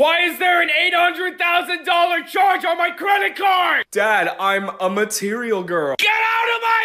Why is there an $800,000 charge on my credit card? Dad, I'm a material girl. Get out of my!